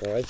All right.